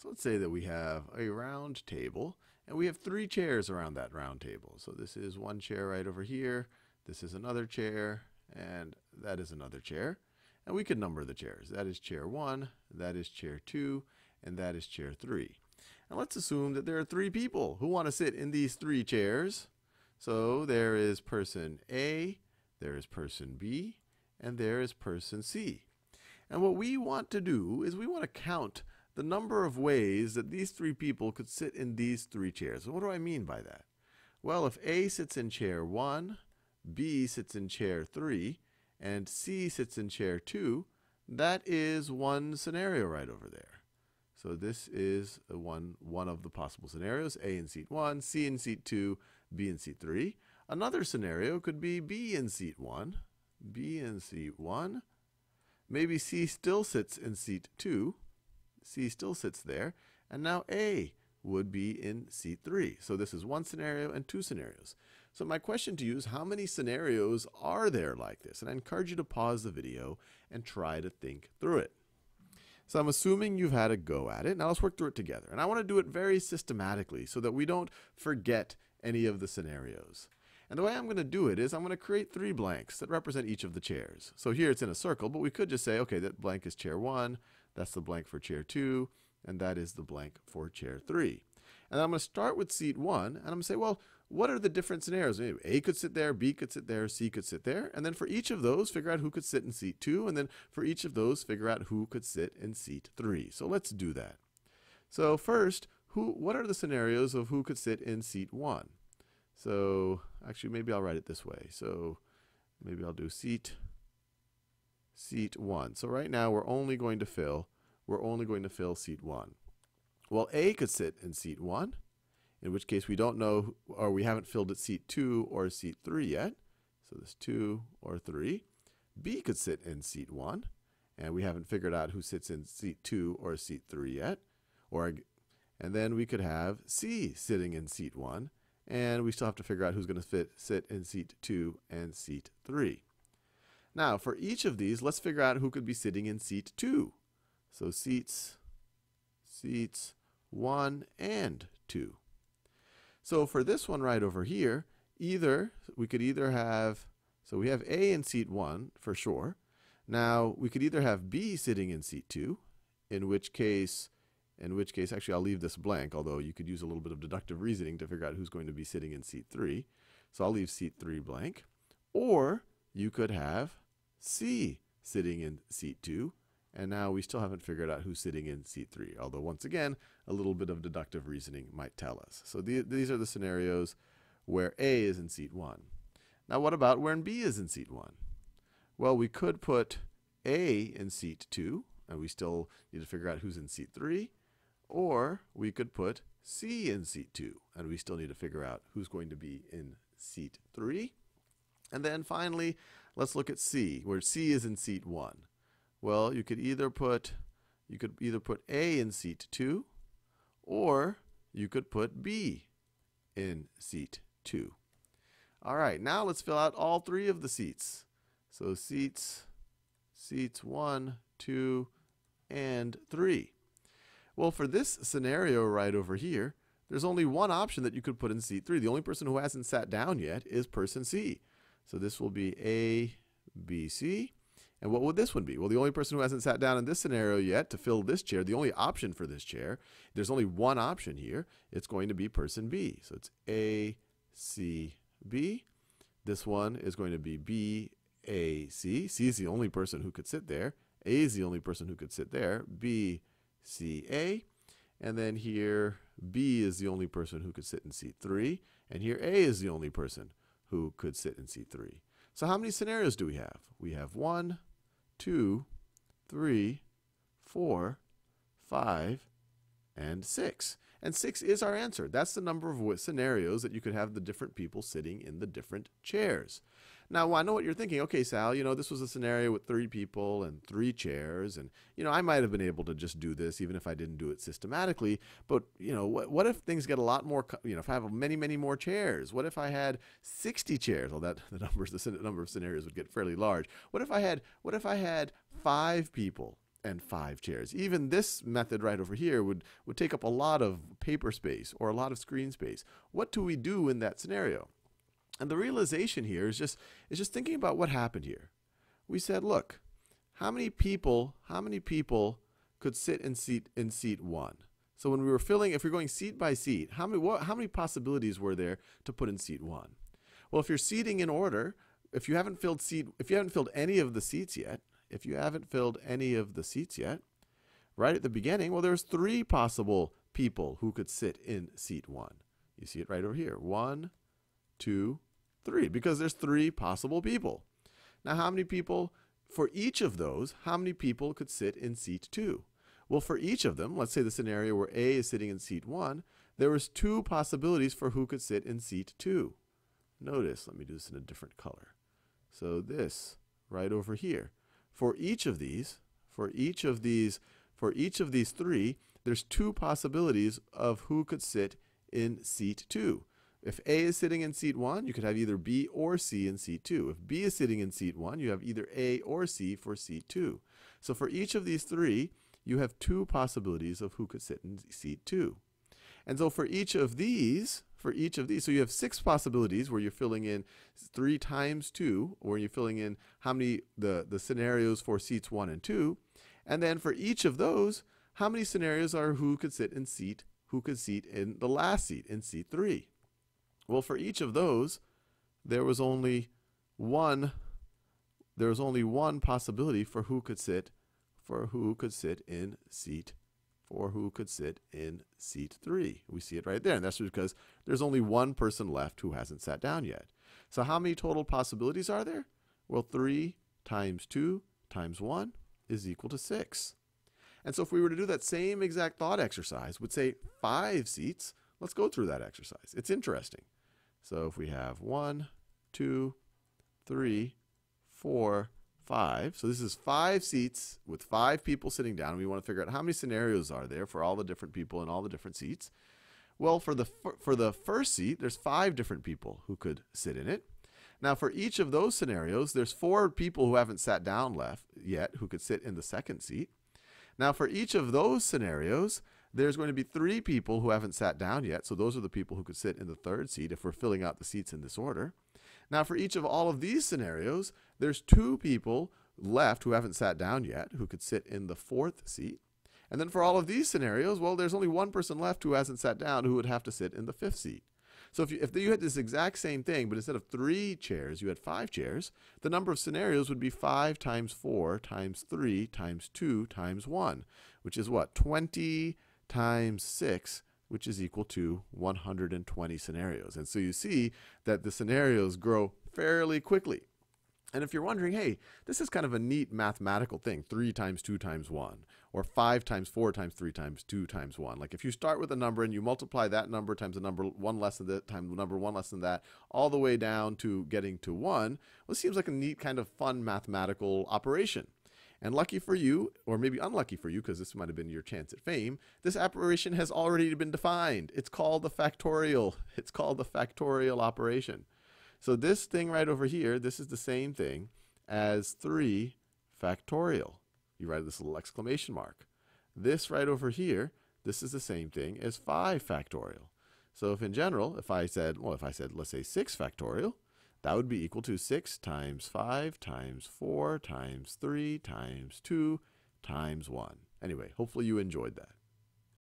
So let's say that we have a round table, and we have three chairs around that round table. So this is one chair right over here, this is another chair, and that is another chair. And we can number the chairs. That is chair 1, that is chair 2, and that is chair 3. And let's assume that there are three people who want to sit in these three chairs. So there is person A, there is person B, and there is person C. And what we want to do is we want to count the number of ways that these three people could sit in these three chairs. What do I mean by that? Well, if A sits in chair 1, B sits in chair 3, and C sits in chair 2, that is one scenario right over there. So this is one, one of the possible scenarios, A in seat 1, C in seat 2, B in seat 3. Another scenario could be B in seat 1, B in seat 1. Maybe C still sits in seat 2, C still sits there, and now A would be in C3. So this is one scenario and two scenarios. So my question to you is how many scenarios are there like this? And I encourage you to pause the video and try to think through it. So I'm assuming you've had a go at it. Now let's work through it together. And I want to do it very systematically so that we don't forget any of the scenarios. And the way I'm going to do it is I'm going to create three blanks that represent each of the chairs. So here it's in a circle, but we could just say, okay, that blank is chair 1, that's the blank for chair 2, and that is the blank for chair 3. And I'm going to start with seat 1, and I'm going to say, well, what are the different scenarios? A could sit there, B could sit there, C could sit there. And then for each of those, figure out who could sit in seat 2. And then for each of those, figure out who could sit in seat 3. So let's do that. So first, who, what are the scenarios of who could sit in seat 1? So actually, maybe I'll write it this way. So maybe I'll do seat seat 1. So right now we're only going to fill we're only going to fill seat 1. Well, A could sit in seat 1, in which case we don't know or we haven't filled at seat 2 or seat 3 yet. So this 2 or 3. B could sit in seat 1, and we haven't figured out who sits in seat 2 or seat 3 yet. Or and then we could have C sitting in seat 1, and we still have to figure out who's going to fit sit in seat 2 and seat 3. Now, for each of these, let's figure out who could be sitting in seat 2. So seats, seats 1 and 2. So for this one right over here, either, we could either have, so we have A in seat 1 for sure. Now, we could either have B sitting in seat 2, in which case, in which case, actually I'll leave this blank, although you could use a little bit of deductive reasoning to figure out who's going to be sitting in seat 3. So I'll leave seat 3 blank. Or you could have C sitting in seat 2, and now we still haven't figured out who's sitting in seat 3, although once again, a little bit of deductive reasoning might tell us. So the, these are the scenarios where A is in seat 1. Now what about where B is in seat 1? Well, we could put A in seat 2, and we still need to figure out who's in seat 3. Or we could put C in seat 2, and we still need to figure out who's going to be in seat 3. And then finally, let's look at C, where C is in seat 1. Well, you could either put you could either put A in seat 2 or you could put B in seat 2. All right, now let's fill out all three of the seats. So seats seats 1, 2, and 3. Well, for this scenario right over here, there's only one option that you could put in seat 3. The only person who hasn't sat down yet is person C. So this will be A, B, C. And what would this one be? Well, the only person who hasn't sat down in this scenario yet to fill this chair, the only option for this chair, there's only one option here. It's going to be person B. So it's A, C, B. This one is going to be B, A, C. C is the only person who could sit there. A is the only person who could sit there. B, C, A. And then here, B is the only person who could sit in seat 3. And here, A is the only person who could sit in seat 3. So how many scenarios do we have? We have one, two, three, four, five, and 6. And 6 is our answer. That's the number of scenarios that you could have the different people sitting in the different chairs. Now, I know what you're thinking. Okay, Sal, you know, this was a scenario with three people and three chairs. And, you know, I might have been able to just do this even if I didn't do it systematically. But, you know, what, what if things get a lot more, you know, if I have many, many more chairs? What if I had 60 chairs? Well, that the numbers, the number of scenarios would get fairly large. What if I had, what if I had five people and 5 chairs. Even this method right over here would, would take up a lot of paper space or a lot of screen space. What do we do in that scenario? And the realization here is just, is just thinking about what happened here. We said, look, how many people, how many people could sit in seat in seat 1? So when we were filling, if we're going seat by seat, how many, what, how many possibilities were there to put in seat one? Well, if you're seating in order, if you haven't filled seat, if you haven't filled any of the seats yet, if you haven't filled any of the seats yet, right at the beginning, well, there's three possible people who could sit in seat one. You see it right over here. One, two, three, because there's three possible people. Now, how many people, for each of those, how many people could sit in seat two? Well, for each of them, let's say the scenario where A is sitting in seat 1, there was two possibilities for who could sit in seat 2. Notice, let me do this in a different color. So this right over here. For each of these, for each of these, for each of these three, there's two possibilities of who could sit in seat 2. If A is sitting in seat 1, you could have either B or C in seat 2. If B is sitting in seat 1, you have either A or C for seat 2. So for each of these three, you have two possibilities of who could sit in seat two. And so for each of these, for each of these, so you have six possibilities where you're filling in three times two, or you're filling in how many, the, the scenarios for seats one and two. And then for each of those, how many scenarios are who could sit in seat, who could seat in the last seat, in seat three? Well, for each of those, there was only one, there was only one possibility for who could sit for who could sit in seat for who could sit in seat three. We see it right there. And that's because there's only one person left who hasn't sat down yet. So how many total possibilities are there? Well, 3 times 2 times 1 is equal to 6. And so if we were to do that same exact thought exercise, would say 5 seats, let's go through that exercise. It's interesting. So if we have one, two, three, four five. So this is five seats with five people sitting down. We want to figure out how many scenarios are there for all the different people in all the different seats. Well, for the for the first seat, there's five different people who could sit in it. Now, for each of those scenarios, there's four people who haven't sat down left yet who could sit in the second seat. Now, for each of those scenarios, there's going to be three people who haven't sat down yet. So those are the people who could sit in the third seat if we're filling out the seats in this order. Now, for each of all of these scenarios, there's two people left who haven't sat down yet who could sit in the fourth seat. And then for all of these scenarios, well, there's only one person left who hasn't sat down who would have to sit in the fifth seat. So if you, if you had this exact same thing, but instead of three chairs, you had five chairs, the number of scenarios would be 5 times 4 times 3 times 2 times 1, which is what? 20 times 6 which is equal to 120 scenarios. And so you see that the scenarios grow fairly quickly. And if you're wondering, hey, this is kind of a neat mathematical thing 3 times 2 times 1, or 5 times 4 times 3 times 2 times 1. Like if you start with a number and you multiply that number times the number 1 less than that times the number 1 less than that, all the way down to getting to 1, well, it seems like a neat kind of fun mathematical operation. And lucky for you, or maybe unlucky for you, because this might have been your chance at fame, this operation has already been defined. It's called the factorial. It's called the factorial operation. So this thing right over here, this is the same thing as 3 factorial. You write this little exclamation mark. This right over here, this is the same thing as 5 factorial. So if in general, if I said, well, if I said, let's say 6 factorial, that would be equal to 6 times 5 times 4 times 3 times 2 times 1. Anyway, hopefully you enjoyed that.